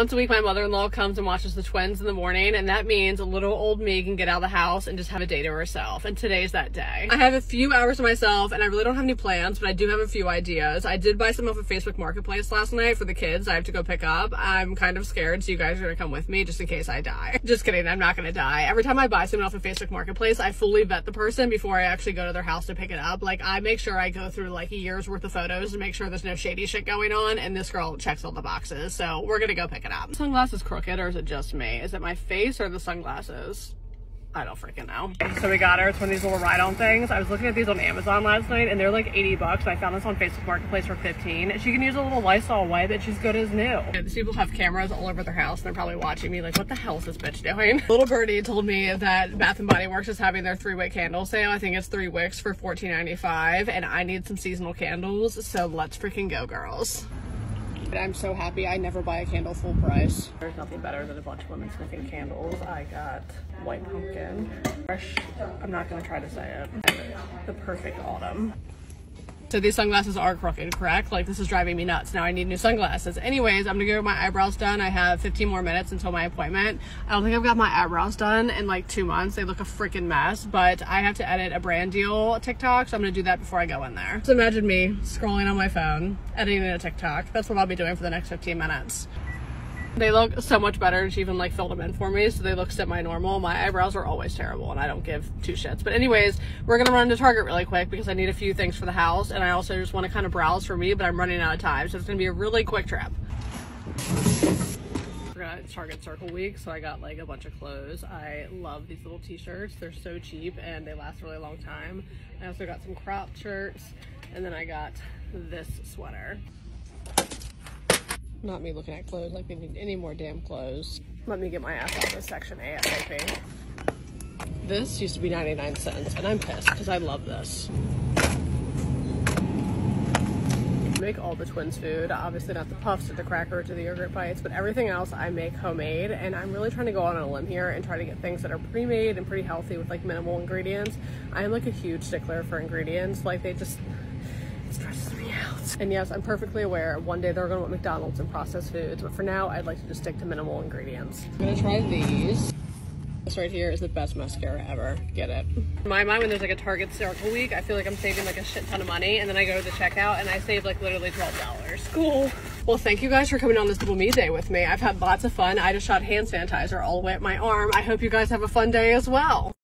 Once a week, my mother-in-law comes and watches the twins in the morning, and that means a little old me can get out of the house and just have a day to herself. And today's that day. I have a few hours to myself, and I really don't have any plans, but I do have a few ideas. I did buy some off of Facebook Marketplace last night for the kids. I have to go pick up. I'm kind of scared, so you guys are gonna come with me just in case I die. Just kidding, I'm not gonna die. Every time I buy something off of Facebook Marketplace, I fully vet the person before I actually go to their house to pick it up. Like I make sure I go through like a year's worth of photos to make sure there's no shady shit going on, and this girl checks all the boxes. So we're gonna go pick it up. Sunglasses crooked or is it just me? Is it my face or the sunglasses? I don't freaking know. So we got her. It's one of these little ride-on things. I was looking at these on Amazon last night and they're like 80 bucks. I found this on Facebook Marketplace for 15. She can use a little Lysol wipe and she's good as new. These people have cameras all over their house and they're probably watching me like, what the hell is this bitch doing? Little birdie told me that Bath & Body Works is having their three-wick candle sale. I think it's three wicks for $14.95 and I need some seasonal candles. So let's freaking go, girls. I'm so happy I never buy a candle full price. There's nothing better than a bunch of women sniffing candles. I got white pumpkin, fresh, I'm not gonna try to say it, the perfect autumn. So these sunglasses are crooked, correct? Like this is driving me nuts. Now I need new sunglasses. Anyways, I'm gonna get my eyebrows done. I have 15 more minutes until my appointment. I don't think I've got my eyebrows done in like two months. They look a freaking mess, but I have to edit a brand deal TikTok, so I'm gonna do that before I go in there. So imagine me scrolling on my phone, editing a TikTok. That's what I'll be doing for the next 15 minutes. They look so much better. She even like filled them in for me, so they look semi-normal. My eyebrows are always terrible, and I don't give two shits. But anyways, we're gonna run to Target really quick because I need a few things for the house, and I also just want to kind of browse for me, but I'm running out of time, so it's gonna be a really quick trip. It's Target Circle Week, so I got like a bunch of clothes. I love these little t-shirts. They're so cheap and they last a really long time. I also got some crop shirts, and then I got this sweater. Not me looking at clothes like they need any more damn clothes. Let me get my ass out of this section ASAP. This used to be 99 cents and I'm pissed because I love this. make all the twins food obviously not the puffs or the crackers or the yogurt bites but everything else i make homemade and i'm really trying to go out on a limb here and try to get things that are pre-made and pretty healthy with like minimal ingredients i am like a huge stickler for ingredients like they just stresses me out. And yes, I'm perfectly aware one day they're gonna want McDonald's and processed foods, but for now, I'd like to just stick to minimal ingredients. I'm gonna try these. This right here is the best mascara ever. Get it. In my mind, when there's like a Target Circle Week, I feel like I'm saving like a shit ton of money, and then I go to the checkout and I save like literally $12. Cool. Well, thank you guys for coming on this little me day with me. I've had lots of fun. I just shot hand sanitizer all the way up my arm. I hope you guys have a fun day as well.